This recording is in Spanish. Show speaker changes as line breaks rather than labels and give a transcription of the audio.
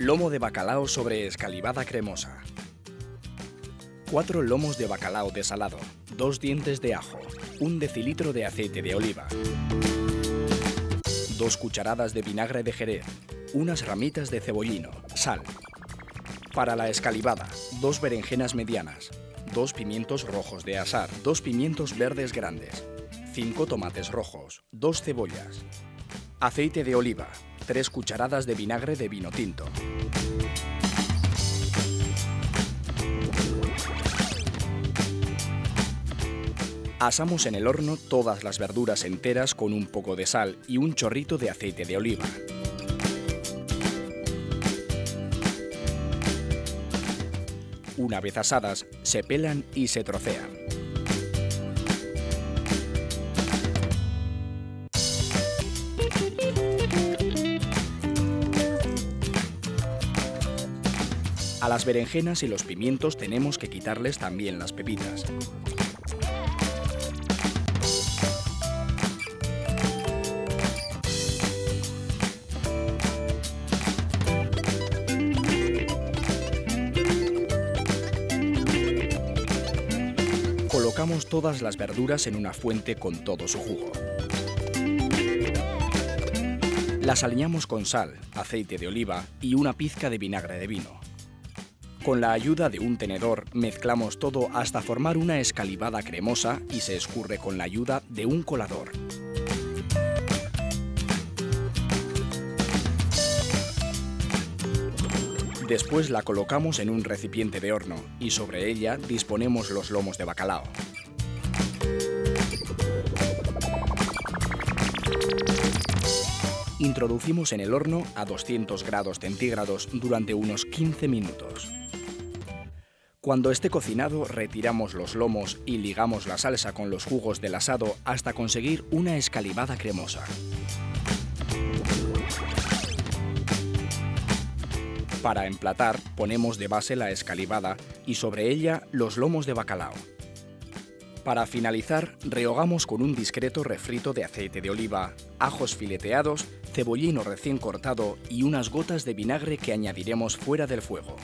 Lomo de bacalao sobre escalivada cremosa. 4 lomos de bacalao desalado, 2 dientes de ajo, 1 decilitro de aceite de oliva, 2 cucharadas de vinagre de jerez, unas ramitas de cebollino, sal. Para la escalivada, 2 berenjenas medianas, 2 pimientos rojos de asar, 2 pimientos verdes grandes, 5 tomates rojos, 2 cebollas, aceite de oliva, 3 cucharadas de vinagre de vino tinto. Asamos en el horno todas las verduras enteras con un poco de sal y un chorrito de aceite de oliva. Una vez asadas, se pelan y se trocean. A las berenjenas y los pimientos tenemos que quitarles también las pepitas. Colocamos todas las verduras en una fuente con todo su jugo. Las aliñamos con sal, aceite de oliva y una pizca de vinagre de vino. Con la ayuda de un tenedor mezclamos todo hasta formar una escalivada cremosa y se escurre con la ayuda de un colador. Después la colocamos en un recipiente de horno y sobre ella disponemos los lomos de bacalao. Introducimos en el horno a 200 grados centígrados durante unos 15 minutos. Cuando esté cocinado, retiramos los lomos y ligamos la salsa con los jugos del asado hasta conseguir una escalivada cremosa. Para emplatar, ponemos de base la escalivada y sobre ella los lomos de bacalao. Para finalizar, rehogamos con un discreto refrito de aceite de oliva, ajos fileteados, cebollino recién cortado y unas gotas de vinagre que añadiremos fuera del fuego.